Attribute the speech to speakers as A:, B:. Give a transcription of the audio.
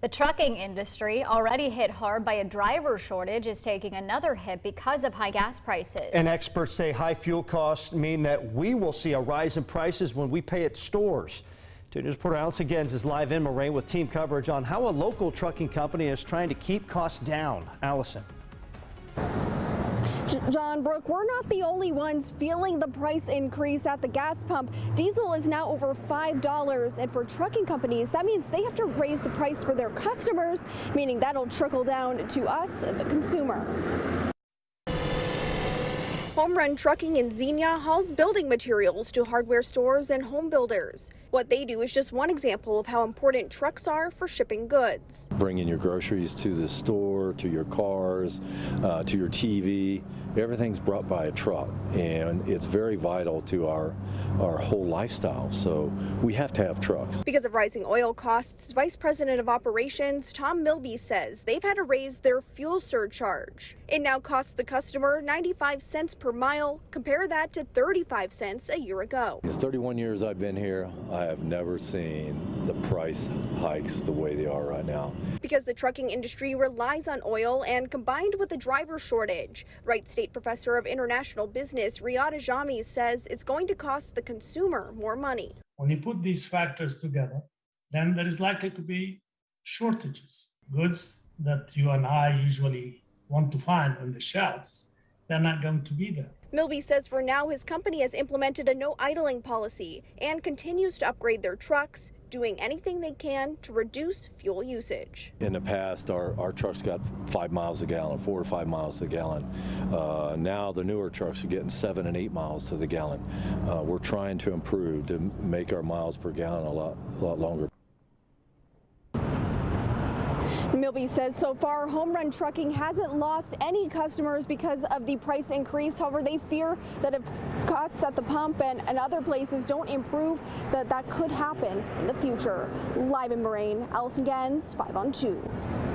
A: The trucking industry, already hit hard by a driver shortage, is taking another hit because of high gas prices.
B: And experts say high fuel costs mean that we will see a rise in prices when we pay at stores. 2 News reporter Allison Gens is live in Moraine with team coverage on how a local trucking company is trying to keep costs down. Allison.
C: John Brooke, we're not the only ones feeling the price increase at the gas pump. Diesel is now over $5, and for trucking companies, that means they have to raise the price for their customers, meaning that'll trickle down to us, the consumer. Home Run Trucking in Xenia hauls building materials to hardware stores and home builders. What they do is just one example of how important trucks are for shipping goods.
D: Bringing your groceries to the store, to your cars, uh, to your TV, everything's brought by a truck and it's very vital to our our whole lifestyle so we have to have trucks
C: because of rising oil costs vice president of operations tom milby says they've had to raise their fuel surcharge it now costs the customer 95 cents per mile compare that to 35 cents a year ago
D: in 31 years i've been here i have never seen the price hikes the way they are right now
C: because the trucking industry relies on oil and combined with the driver shortage Wright State Professor of International Business Riyad Ajami says it's going to cost the consumer more money.
E: When you put these factors together, then there is likely to be shortages. Goods that you and I usually want to find on the shelves, they're not going to be there.
C: Milby says for now his company has implemented a no idling policy and continues to upgrade their trucks, doing anything they can to reduce fuel usage.
D: In the past, our, our trucks got five miles a gallon, four or five miles a gallon. Uh, now the newer trucks are getting seven and eight miles to the gallon. Uh, we're trying to improve to make our miles per gallon a lot, a lot longer.
C: Milby says so far Home Run Trucking hasn't lost any customers because of the price increase. However, they fear that if costs at the pump and, and other places don't improve, that that could happen in the future. Live in Moraine, Allison Gens, 5 on 2.